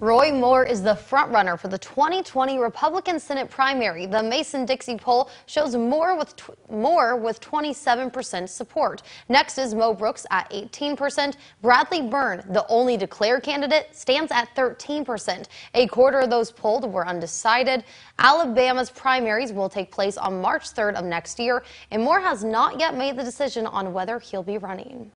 Roy Moore is the frontrunner for the 2020 Republican Senate primary. The Mason-Dixon poll shows Moore with Moore with 27% support. Next is Mo Brooks at 18%. Bradley Byrne, the only declared candidate, stands at 13%. A quarter of those polled were undecided. Alabama's primaries will take place on March 3rd of next year, and Moore has not yet made the decision on whether he'll be running.